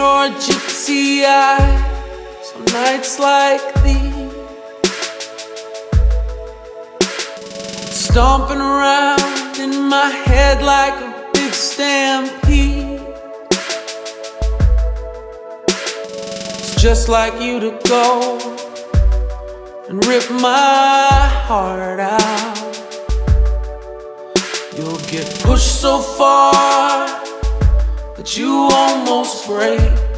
your gypsy eyes on nights like these. Stomping around in my head like a big stampede. It's just like you to go and rip my heart out. You'll get pushed so far that you almost break.